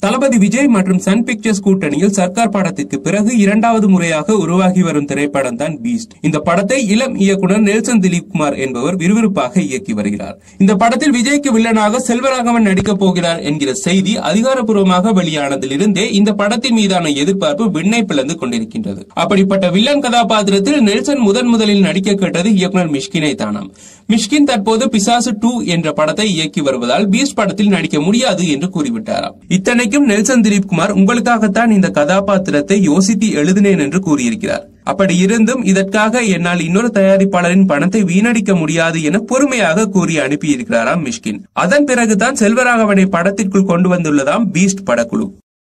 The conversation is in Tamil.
தளபதி விஜய் மற்றும் சன் பிக்சர்ஸ் கூட்டணியில் சர்க்கார் படத்திற்கு பிறகு இரண்டாவது முறையாக உருவாகி வரும் திரைப்படம் தான் பீஸ்ட் இந்த படத்தை இளம் இயக்குனர் நெல்சன் திலீப் குமார் என்பவர் விறுவிறுப்பாக இயக்கி வருகிறார். இந்த படத்தில் விஜய்க்கு வில்லனாக செல்வராகவன் நடிக்கப் போகிறார் என்கிற செய்தி அதிகாரப்பூர்வமாக வெளியானதிலிருந்தே இந்த படத்தின் மீதான எதிர்பார்ப்பு விண்ணை பிளந்து கொண்டிருக்கின்றது. அப்படிப்பட்ட வில்லன் கதாபாத்திரத்தில் நெல்சன் முதன் முதலில் நடிக்க கேட்டது இயக்குனர் மிஷ்கினை தானாம். மிஷ்கின் தற்போது பிசாசு டூ என்ற படத்தை இயக்கி வருவதால் பீஸ்ட் படத்தில் நடிக்க முடியாது என்று கூறிவிட்டாராம். இத்தனை இத்தனைக்கும் நெல்சன் திலீப் குமார் உங்களுக்காகத்தான் இந்த கதாபாத்திரத்தை யோசித்து எழுதினேன் என்று கூறியிருக்கிறார். அப்படி இருந்தும் இதற்காக என்னால் இன்னொரு தயாரிப்பாளரின் பணத்தை வீணடிக்க முடியாது என பொறுமையாக கூறி அனுப்பியிருக்கிறாராம் மிஷ்கின். அதன் பிறகுதான் செல்வராகவனை படத்திற்குள் கொண்டு வந்துள்ளதாம் பீஸ்ட் படக்குழு.